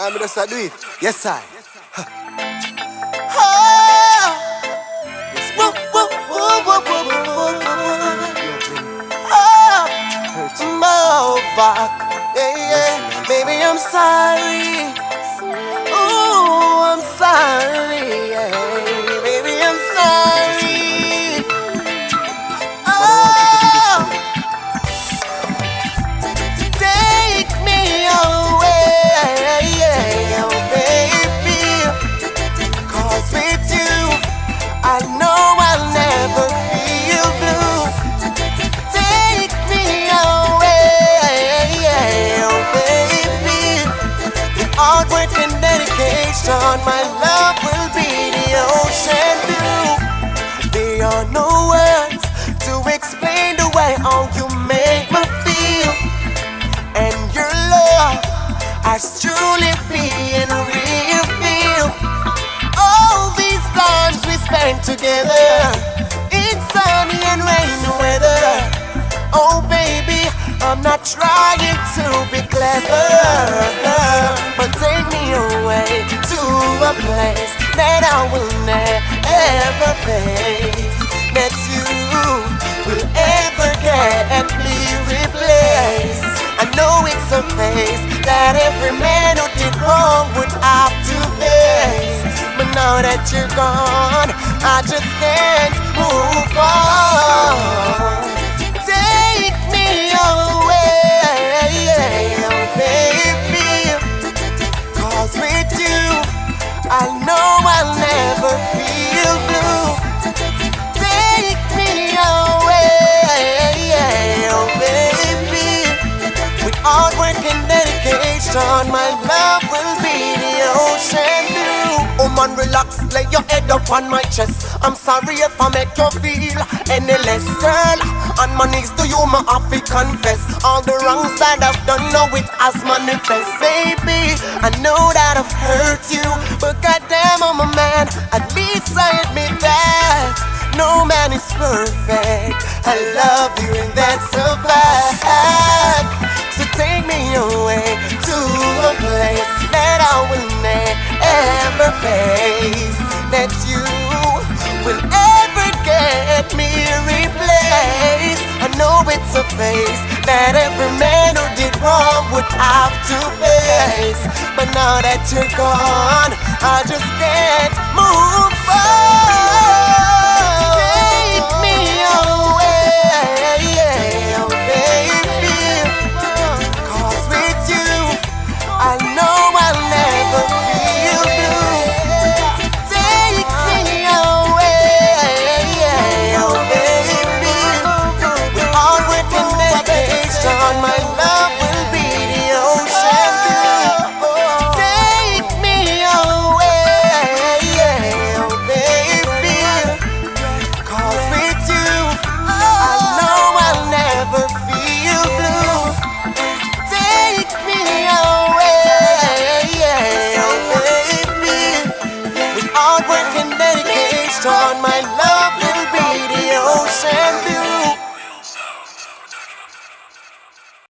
I'm just a do it. Yes, I. Oh, Movack. Yeah, yeah. Baby, I'm sorry. Dedication, my love will be the ocean blue. There are no words to explain the way how you make me feel. And your love has truly been feel. All these times we spent together in sunny and rainy weather. Oh, baby, I'm not trying to be clever, but take me away a place that I will never face. That you will ever get me replaced. I know it's a phase that every man who did wrong would have to face. But now that you're gone, I just can't move and dedication, my love will be the ocean blue. Oh man, relax, lay your head up on my chest. I'm sorry if I make you feel any less, girl. On my knees to you, my to confess all the wrongs that I've done. Now it has manifest, baby. I know that I've hurt you, but goddamn, I'm a man. At least I admit that. No man is perfect. I love you, and that's a fact. Face. That you will ever get me replaced. I know it's a face that every man who did wrong would have to face. But now that you're gone, I just can't move. On my life.